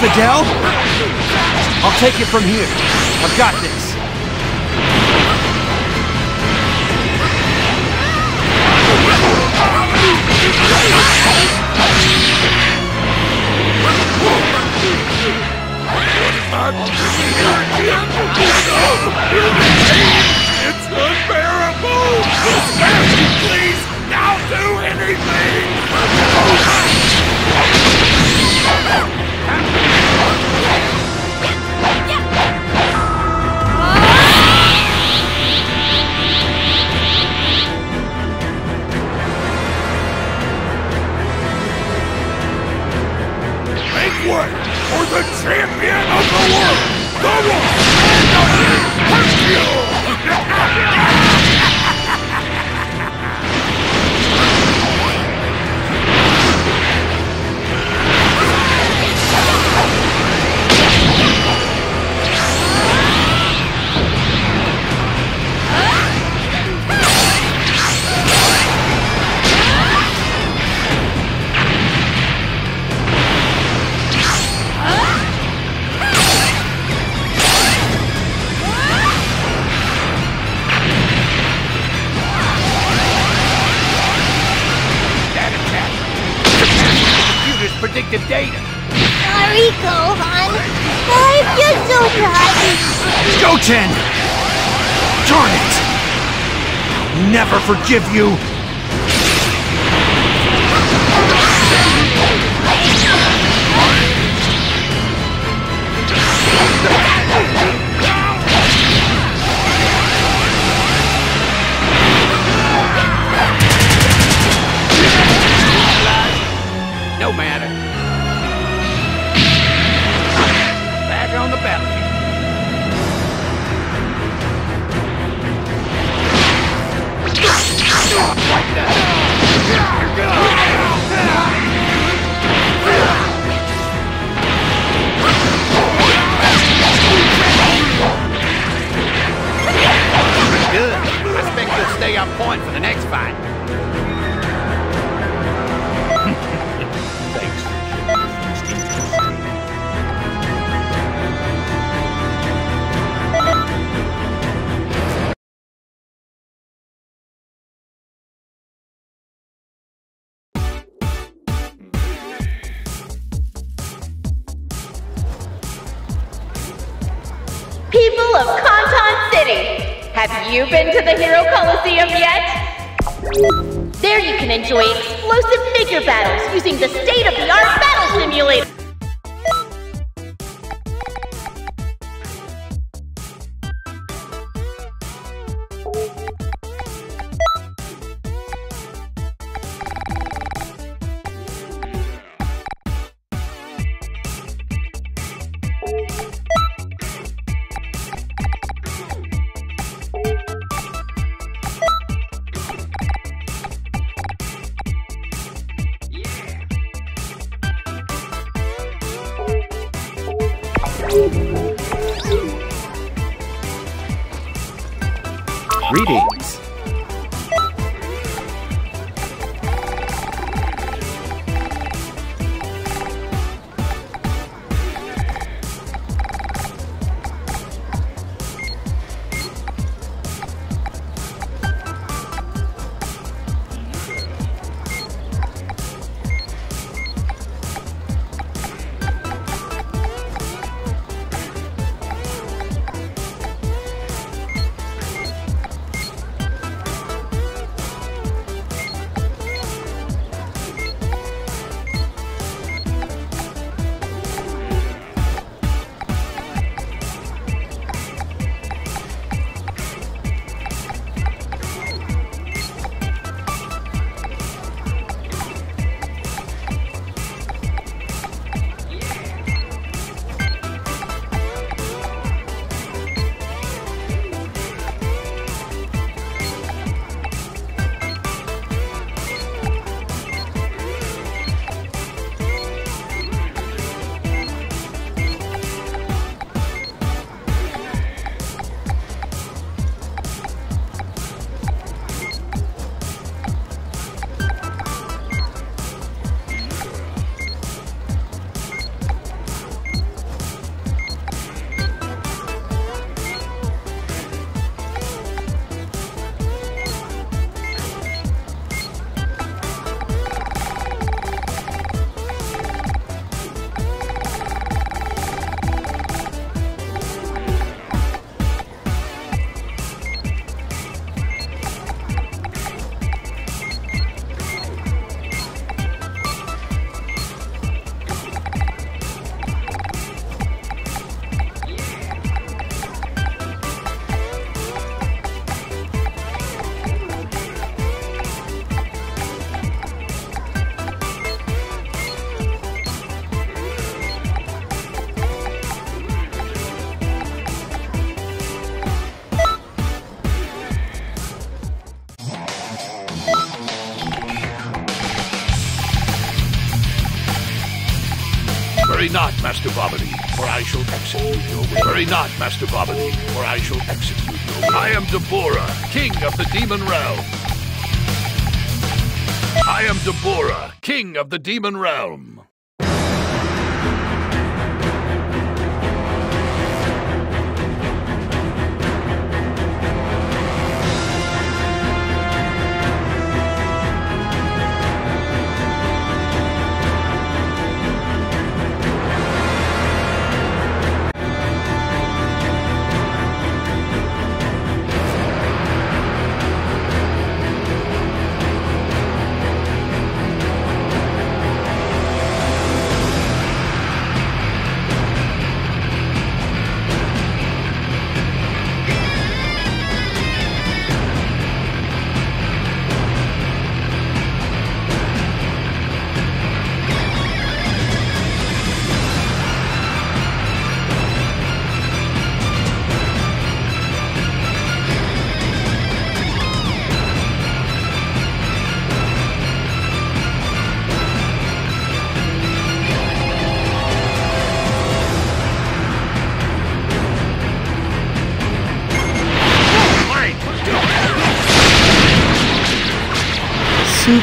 Fidel! I'll take it from here. I've got this. It's unbearable! Computer's data! Sorry, Gohan. I feel so bad. Goten! Darn it! I'll never forgive you! City, have you been to the Hero Coliseum yet? There you can enjoy explosive figure battles using the state-of-the-art battle simulator. Master Babidi, for I shall execute will. Worry not, Master Babidi, for I shall execute will. I am Dabura, king of the demon realm. I am Dabura, king of the demon realm.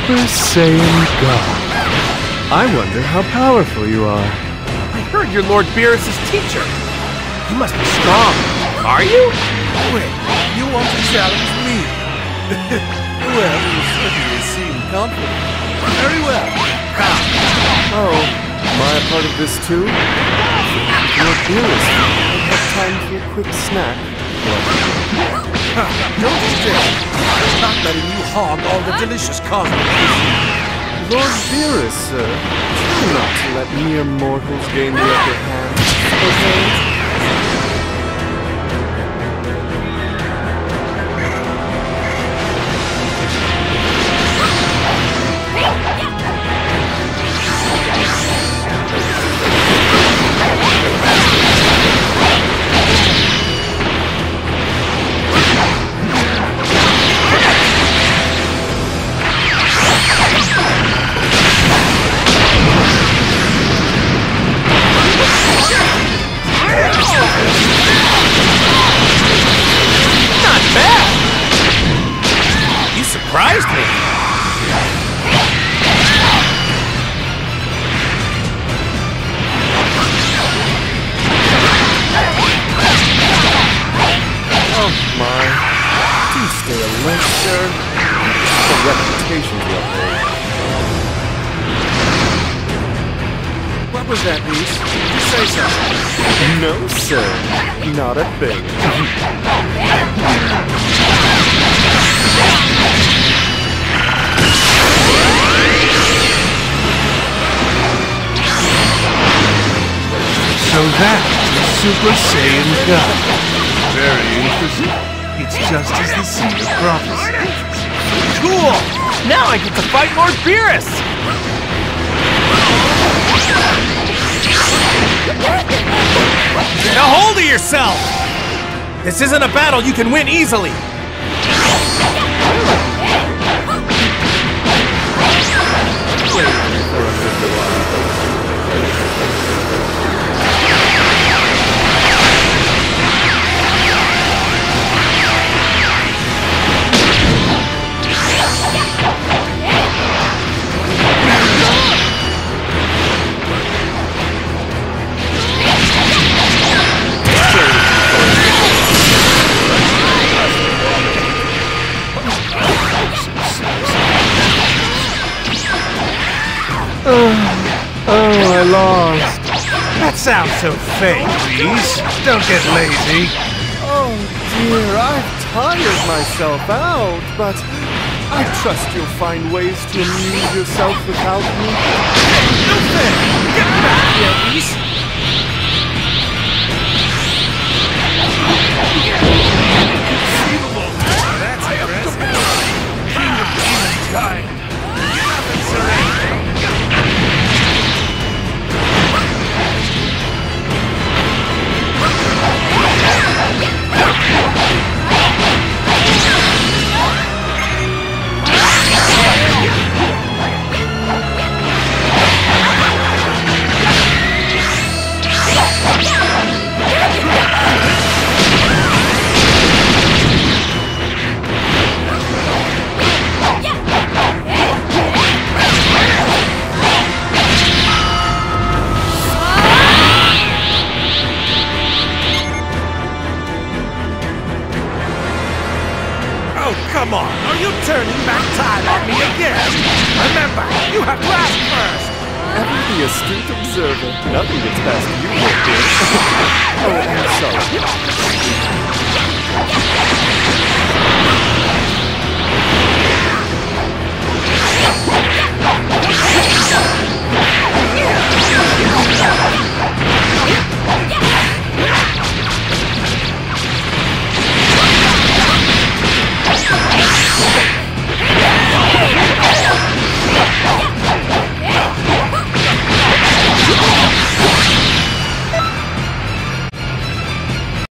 Super Saiyan God. I wonder how powerful you are. I heard you're Lord Beerus' teacher. You must be strong. Are you? Wait, you want to challenge me? well, you certainly seem confident. Very well. Oh, am I a part of this too? Lord Beerus, I have time for a quick snack. Don't stare. I'm not letting you hog all the delicious cosmic Lord Beerus, sir, try not let mere mortals gain the upper hand, okay? Do stay alert, sir. A reputation to uphold. What was that, Whis? Did you say something? No, sir. Not a thing. So that's the Super Saiyan God. Very interesting. It's just as the seed of prophecy. Cool! Now I get to fight Lord Beerus! Get a hold of yourself! This isn't a battle you can win easily! Sounds so fake, Whis. Don't get lazy. Oh dear, I've tired myself out, but I trust you'll find ways to amuse yourself without me. No fair! Get back here, Whis! turning back time on me again. Remember, you have to ask first. Ever the astute observer. Nothing gets past you, like this. oh, I'm sorry. Yeah.